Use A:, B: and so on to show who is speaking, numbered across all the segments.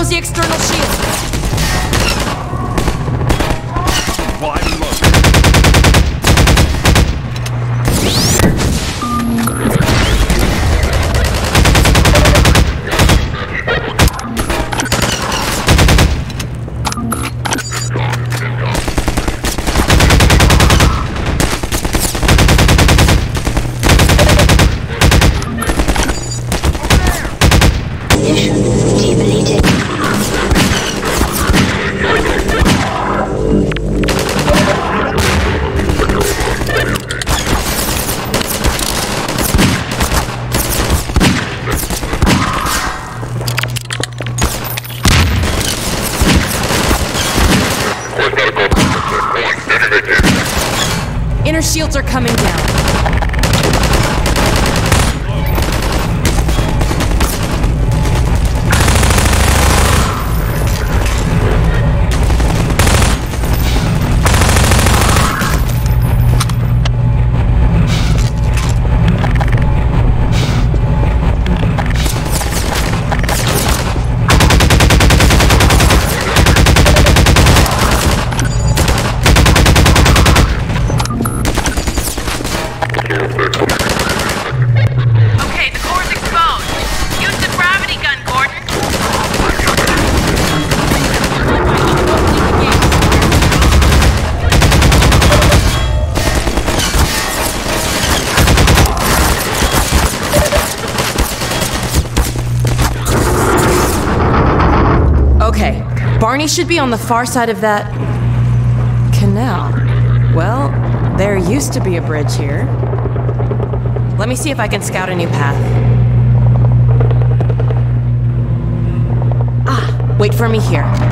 A: Goes the external shield. Barney should be on the far side of that canal. Well, there used to be a bridge here. Let me see if I can scout a new path. Ah, wait for me here.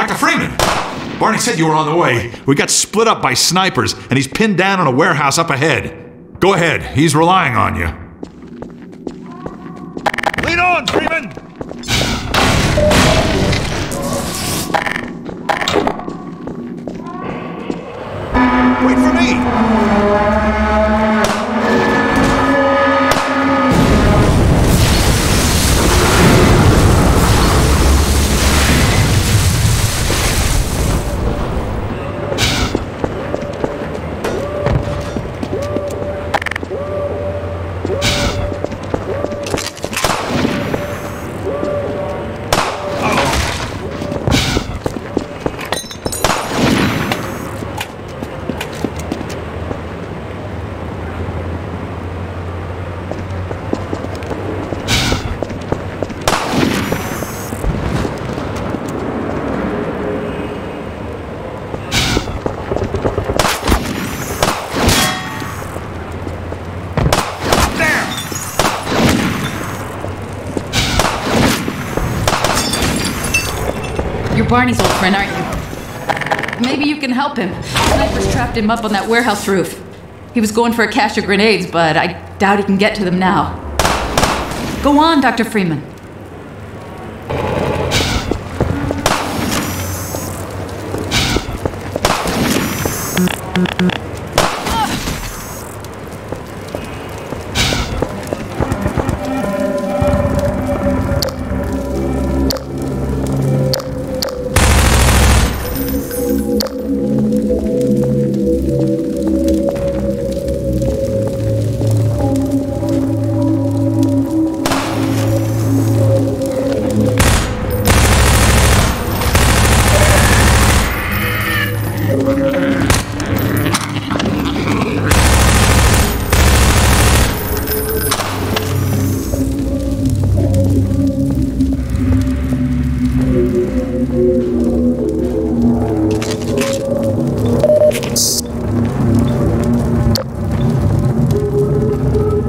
A: Dr. Freeman! Barney
B: said you were on the way. We got split up by snipers, and he's pinned down in a warehouse up ahead. Go ahead, he's relying on you.
C: Barney's old friend, aren't you? Maybe you can help him. Snipers trapped him up on that warehouse roof. He was going for a cache of grenades, but I doubt he can get to them now. Go on, Dr. Freeman.